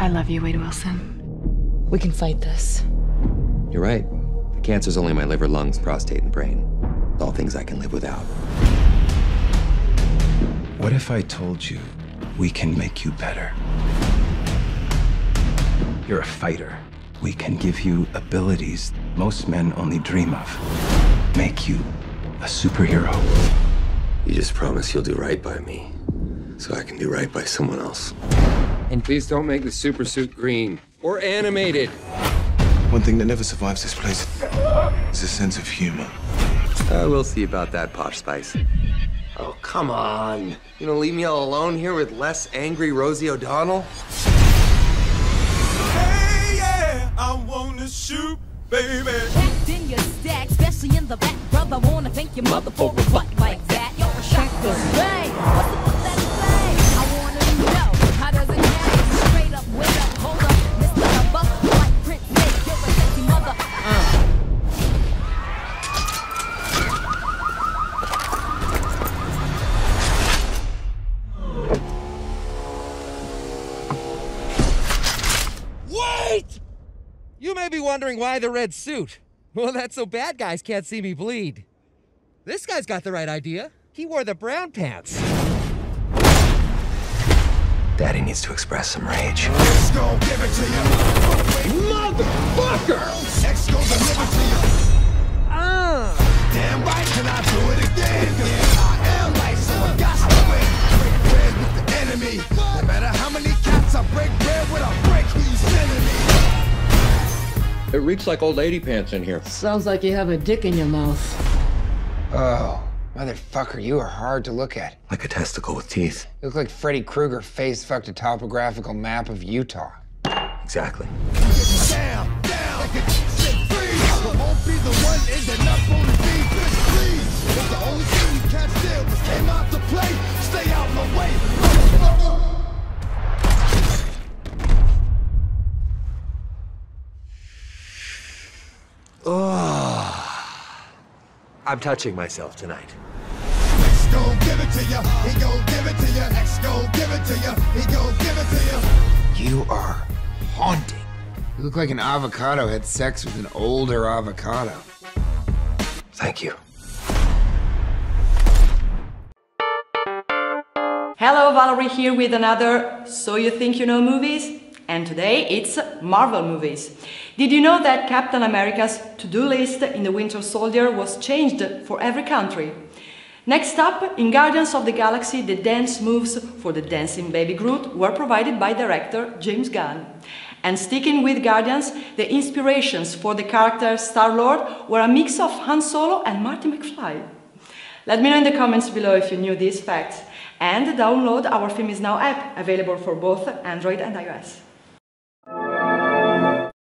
I love you, Wade Wilson. We can fight this. You're right. The cancer's only my liver, lungs, prostate, and brain. All things I can live without. What if I told you we can make you better? You're a fighter. We can give you abilities most men only dream of. Make you a superhero. You just promise you'll do right by me, so I can do right by someone else. And please don't make the super suit green or animated. One thing that never survives this place is a sense of humor. Uh, we'll see about that, Posh Spice. Oh, come on. You gonna leave me all alone here with less angry Rosie O'Donnell? Hey, yeah, I wanna shoot, baby. Packed in your stack, especially in the back, brother. Wanna thank your mother for a butt like that. You're a shotgun. Wait! You may be wondering why the red suit. Well, that's so bad guys can't see me bleed. This guy's got the right idea. He wore the brown pants. Daddy needs to express some rage. X gon' give it to you. It reeks like old lady pants in here. Sounds like you have a dick in your mouth. Oh, motherfucker, you are hard to look at. Like a testicle with teeth. You look like Freddy Krueger face fucked a topographical map of Utah. Exactly. Down, I'm touching myself tonight. X gon' give it to ya. He gon' give it to ya. X gon' give it to ya. He gon' give it to ya. You are haunting. You look like an avocado had sex with an older avocado. Thank you. Hello, Valerie here with another So You Think You Know movies? And today it's Marvel movies. Did you know that Captain America's to-do list in The Winter Soldier was changed for every country? Next up, in Guardians of the Galaxy, the dance moves for the dancing baby Groot were provided by director James Gunn. And sticking with Guardians, the inspirations for the character Star-Lord were a mix of Han Solo and Marty McFly. Let me know in the comments below if you knew these facts. And download our Film Is Now app, available for both Android and iOS.